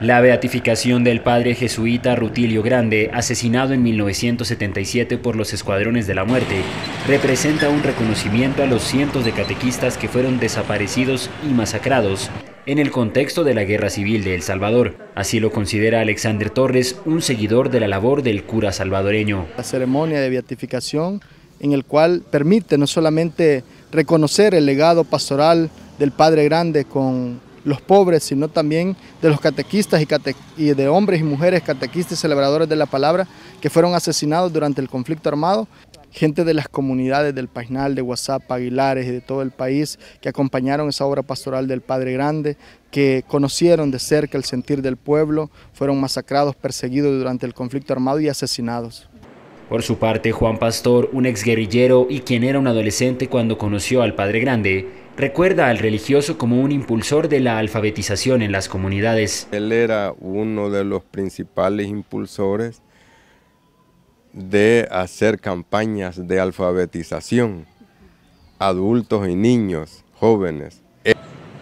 La beatificación del padre jesuita Rutilio Grande, asesinado en 1977 por los Escuadrones de la Muerte, representa un reconocimiento a los cientos de catequistas que fueron desaparecidos y masacrados en el contexto de la Guerra Civil de El Salvador. Así lo considera Alexander Torres, un seguidor de la labor del cura salvadoreño. La ceremonia de beatificación en el cual permite no solamente reconocer el legado pastoral del Padre Grande con los pobres, sino también de los catequistas y, de hombres y mujeres catequistas y celebradores de la palabra que fueron asesinados durante el conflicto armado. Gente de las comunidades del Paisnal, de WhatsApp, Aguilares y de todo el país que acompañaron esa obra pastoral del Padre Grande, que conocieron de cerca el sentir del pueblo, fueron masacrados, perseguidos durante el conflicto armado y asesinados. Por su parte, Juan Pastor, un exguerrillero y quien era un adolescente cuando conoció al Padre Grande, recuerda al religioso como un impulsor de la alfabetización en las comunidades. Él era uno de los principales impulsores de hacer campañas de alfabetización, adultos y niños, jóvenes.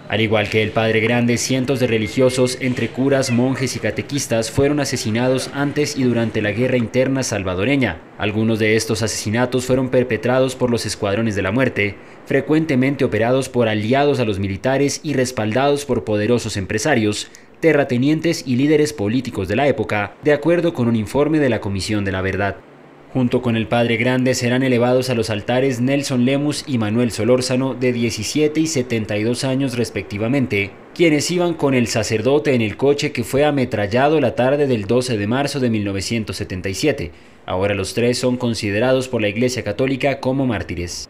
Al igual que el Padre Grande, cientos de religiosos, entre curas, monjes y catequistas, fueron asesinados antes y durante la guerra interna salvadoreña. Algunos de estos asesinatos fueron perpetrados por los escuadrones de la muerte, frecuentemente operados por aliados a los militares y respaldados por poderosos empresarios, terratenientes y líderes políticos de la época, de acuerdo con un informe de la Comisión de la Verdad. Junto con el Padre Grande serán elevados a los altares Nelson Lemus y Manuel Solórzano de 17 y 72 años respectivamente, quienes iban con el sacerdote en el coche que fue ametrallado la tarde del 12 de marzo de 1977. Ahora los tres son considerados por la Iglesia Católica como mártires.